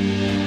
Bye.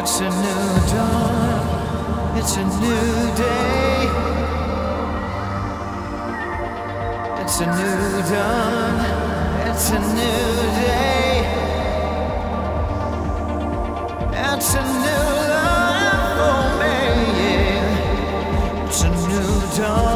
It's a new dawn, it's a new day. It's a new dawn, it's a new day. It's a new life for me. yeah. It's a new dawn,